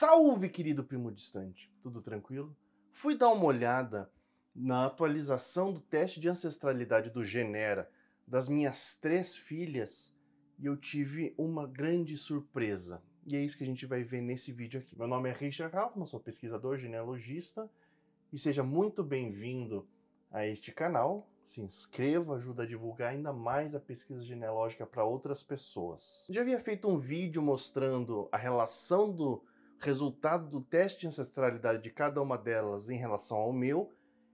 Salve, querido primo distante! Tudo tranquilo? Fui dar uma olhada na atualização do teste de ancestralidade do Genera das minhas três filhas e eu tive uma grande surpresa. E é isso que a gente vai ver nesse vídeo aqui. Meu nome é Richard Altman, sou pesquisador genealogista e seja muito bem-vindo a este canal. Se inscreva, ajuda a divulgar ainda mais a pesquisa genealógica para outras pessoas. Já havia feito um vídeo mostrando a relação do resultado do teste de ancestralidade de cada uma delas em relação ao meu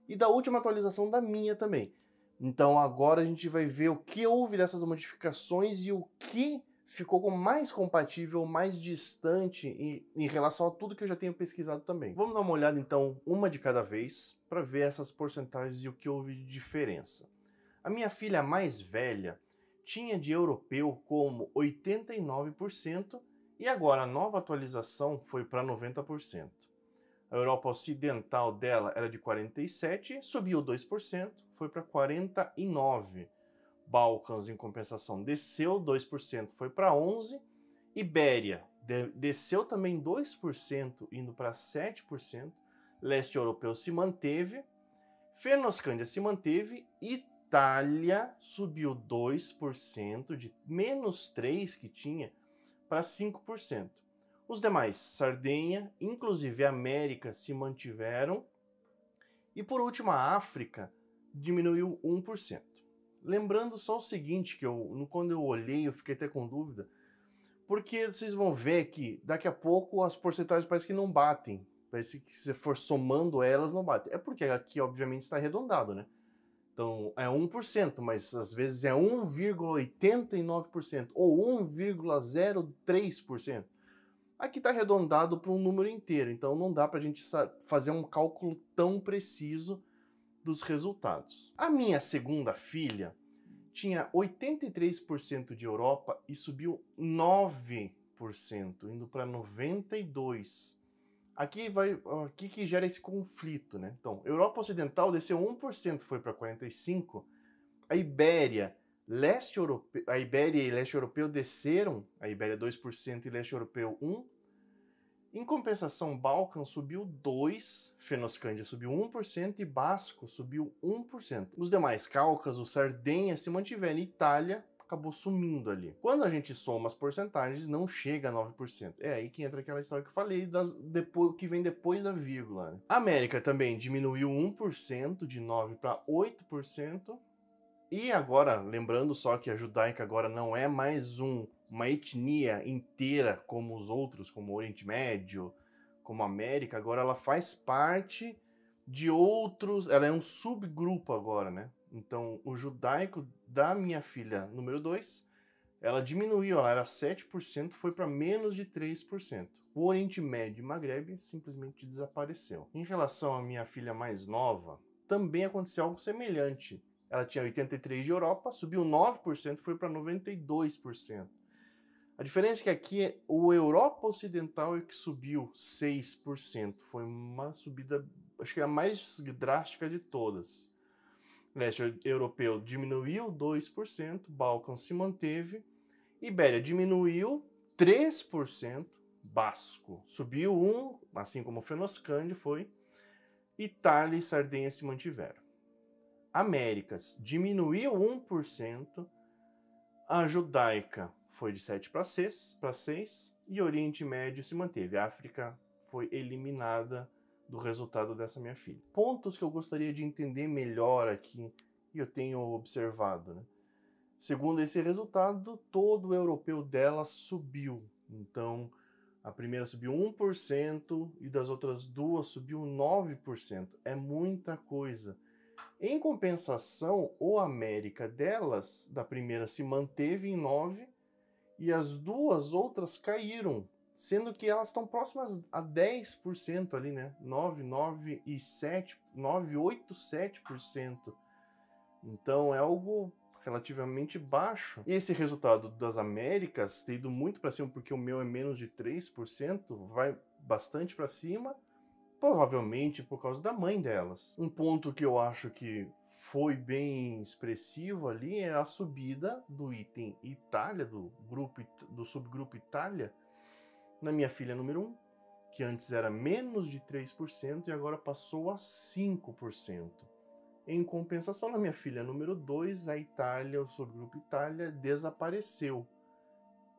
e da última atualização da minha também. Então agora a gente vai ver o que houve dessas modificações e o que ficou mais compatível, mais distante em, em, relação a tudo que eu já tenho pesquisado também. Vamos dar uma olhada então, uma de cada vez, para ver essas porcentagens e o que houve de diferença. A minha filha mais velha tinha de europeu como 89% e agora a nova atualização foi para 90%. A Europa Ocidental dela era de 47%, subiu 2%, foi para 49%. Balcãs, em compensação, desceu 2%, foi para 11%. Ibéria de desceu também 2%, indo para 7%. Leste europeu se manteve. Fenoscândia se manteve. Itália subiu 2%, de menos 3% que tinha, para 5%. Os demais, Sardenha, inclusive América, se mantiveram. E por último, a África diminuiu 1%. Lembrando só o seguinte, que eu, quando eu olhei, eu fiquei até com dúvida, porque vocês vão ver que daqui a pouco as porcentagens parece que não batem. Parece que se for somando elas, não bate. É porque aqui, obviamente, está arredondado, né? Então, é 1%, mas às vezes é 1,89% ou 1,03%. Aqui está arredondado para um número inteiro, então não dá para a gente fazer um cálculo tão preciso dos resultados. A minha segunda filha tinha 83% de Europa e subiu 9%, indo para 92%. Aqui vai, aqui que gera esse conflito, né? Então, Europa Ocidental desceu 1%, foi para 45%. A Ibéria, leste europeu, a Ibéria e leste europeu desceram, a Ibéria 2% e leste europeu 1%. Em compensação, Balkan subiu 2%, Fenoscândia subiu 1% e Basco subiu 1%. Os demais, Cáucaso, Sardenha se mantiveram, Itália acabou sumindo ali. Quando a gente soma as porcentagens, não chega a 9%. É aí que entra aquela história que eu falei, das, depois, que vem depois da vírgula. Né? A América também diminuiu 1%, de 9% para 8%. E agora, lembrando só que a judaica agora não é mais um uma etnia inteira como os outros, como o Oriente Médio, como a América, agora ela faz parte de outros, ela é um subgrupo agora, né? Então, o judaico da minha filha número 2, ela diminuiu, ela era 7%, foi para menos de 3%. O Oriente Médio e Maghreb simplesmente desapareceu. Em relação à minha filha mais nova, também aconteceu algo semelhante. Ela tinha 83 de Europa, subiu 9%, foi para 92%. A diferença é que aqui o Europa Ocidental é que subiu 6%. Foi uma subida, acho que é a mais drástica de todas. Leste europeu diminuiu 2%, Balcãs se manteve, Ibéria diminuiu 3%, Basco subiu 1%, assim como Fenoscândia foi, Itália e Sardenha se mantiveram. Américas diminuiu 1%, a Judaica foi de 7 para 6, para 6 e Oriente Médio se manteve. A África foi eliminada do resultado dessa minha filha. Pontos que eu gostaria de entender melhor aqui e eu tenho observado, né? Segundo esse resultado, todo o europeu dela subiu. Então, a primeira subiu 1% e das outras duas subiu 9%. É muita coisa. Em compensação, o América delas, da primeira, se manteve em 9% e as duas outras caíram, sendo que elas estão próximas a 10% ali, né? 9, 9 e 7, 9, 8, 7%. Então é algo relativamente baixo. E esse resultado das Américas tem ido muito para cima, porque o meu é menos de 3%, vai bastante para cima, provavelmente por causa da mãe delas. Um ponto que eu acho que foi bem expressivo ali é a subida do item Itália, do grupo do subgrupo Itália, na minha filha número 1, que antes era menos de 3% e agora passou a 5%. Em compensação, na minha filha número 2, a Itália, o subgrupo Itália, desapareceu.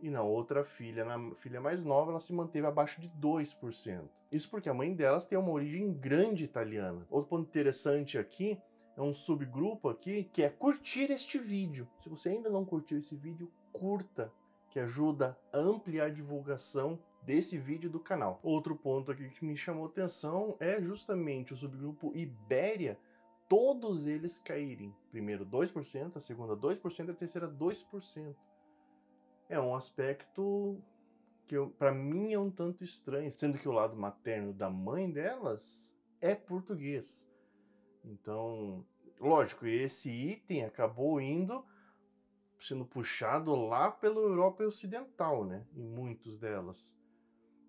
E na outra filha, na filha mais nova, ela se manteve abaixo de 2%. Isso porque a mãe delas tem uma origem grande italiana. Outro ponto interessante aqui é um subgrupo aqui que é curtir este vídeo. Se você ainda não curtiu esse vídeo, curta, que ajuda a ampliar a divulgação desse vídeo do canal. Outro ponto aqui que me chamou atenção é justamente o subgrupo Ibéria, todos eles caírem. Primeiro 2%, a segunda 2% e a terceira 2%. É um aspecto que para mim é um tanto estranho, sendo que o lado materno da mãe delas é português. Então, lógico, esse item acabou indo sendo puxado lá pela Europa Ocidental, né? Em muitos delas.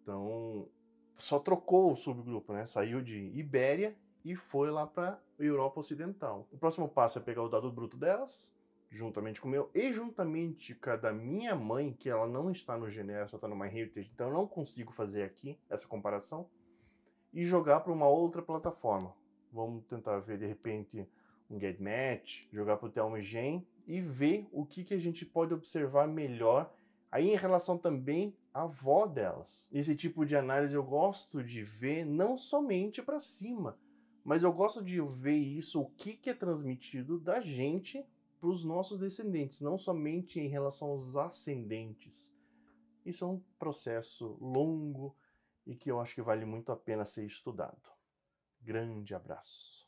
Então, só trocou o subgrupo, né? Saiu de Ibéria e foi lá para Europa Ocidental. O próximo passo é pegar o dado bruto delas, juntamente com o meu, e juntamente com a da minha mãe, que ela não está no Genera, só está no MyHeritage, então eu não consigo fazer aqui essa comparação, e jogar para uma outra plataforma. Vamos tentar ver, de repente, um GetMatch, jogar para o Telmo Gen e ver o que, que a gente pode observar melhor aí em relação também avó delas. Esse tipo de análise eu gosto de ver não somente para cima, mas eu gosto de ver isso, o que, que é transmitido da gente para os nossos descendentes, não somente em relação aos ascendentes. Isso é um processo longo e que eu acho que vale muito a pena ser estudado. Grande abraço.